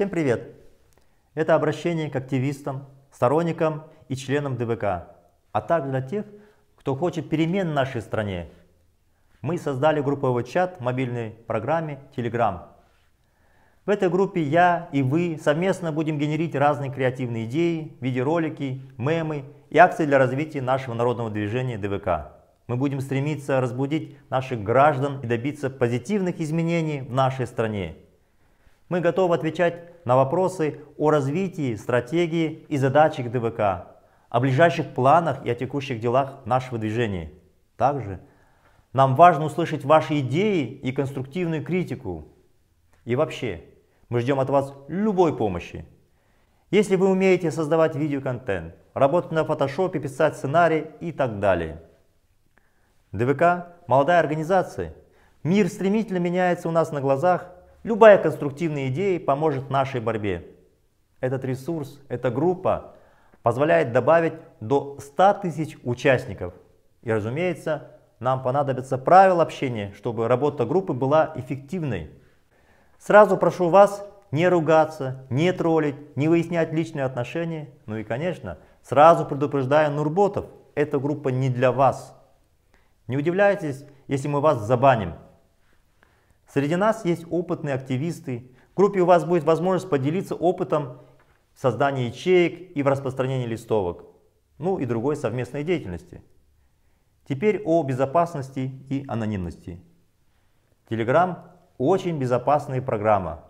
Всем привет! Это обращение к активистам, сторонникам и членам ДВК, а также для тех, кто хочет перемен в нашей стране. Мы создали групповой чат в мобильной программе Telegram. В этой группе я и вы совместно будем генерить разные креативные идеи, видеоролики, мемы и акции для развития нашего народного движения ДВК. Мы будем стремиться разбудить наших граждан и добиться позитивных изменений в нашей стране. Мы готовы отвечать на вопросы о развитии, стратегии и задачах ДВК, о ближайших планах и о текущих делах нашего движения. Также нам важно услышать ваши идеи и конструктивную критику. И вообще, мы ждем от вас любой помощи. Если вы умеете создавать видеоконтент, работать на фотошопе, писать сценарий и так далее. ДВК – молодая организация. Мир стремительно меняется у нас на глазах, Любая конструктивная идея поможет нашей борьбе. Этот ресурс, эта группа позволяет добавить до 100 тысяч участников. И разумеется, нам понадобятся правила общения, чтобы работа группы была эффективной. Сразу прошу вас не ругаться, не троллить, не выяснять личные отношения. Ну и, конечно, сразу предупреждаю Нурботов, эта группа не для вас. Не удивляйтесь, если мы вас забаним. Среди нас есть опытные активисты. В группе у вас будет возможность поделиться опытом в создании ячеек и в распространении листовок, ну и другой совместной деятельности. Теперь о безопасности и анонимности. Telegram очень безопасная программа,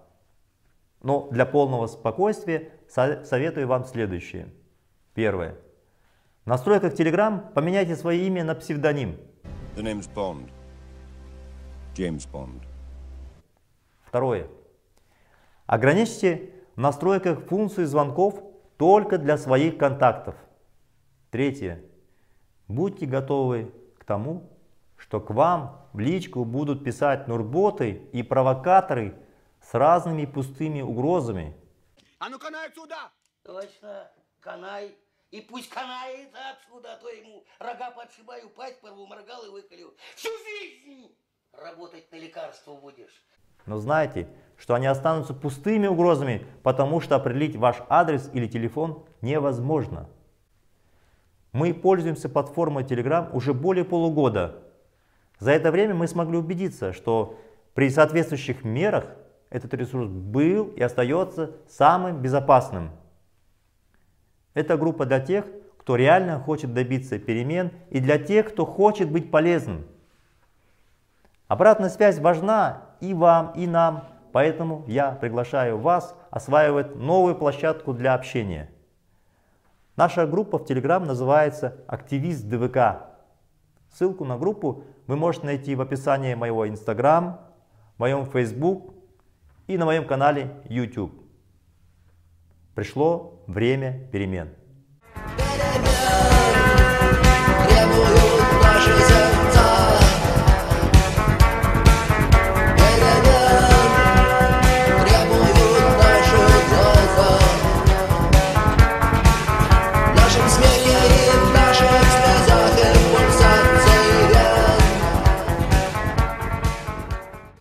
но для полного спокойствия советую вам следующее. Первое. В настройках Telegram поменяйте свое имя на псевдоним. The name's Bond. James Bond. Второе. Ограничьте в настройках функции звонков только для своих контактов. Третье. Будьте готовы к тому, что к вам в личку будут писать нурботы и провокаторы с разными пустыми угрозами. А ну канай отсюда! Точно, канай. И пусть канает отсюда, а то ему рога подшибаю, пасть порву, моргал и выколю. Всю жизнь работать на лекарство будешь. Но знайте, что они останутся пустыми угрозами, потому что определить ваш адрес или телефон невозможно. Мы пользуемся платформой Telegram уже более полугода. За это время мы смогли убедиться, что при соответствующих мерах этот ресурс был и остается самым безопасным. Это группа для тех, кто реально хочет добиться перемен и для тех, кто хочет быть полезным. Обратная связь важна и вам, и нам, поэтому я приглашаю вас осваивать новую площадку для общения. Наша группа в Telegram называется «Активист ДВК». Ссылку на группу вы можете найти в описании моего Instagram, моем Facebook и на моем канале YouTube. Пришло время перемен.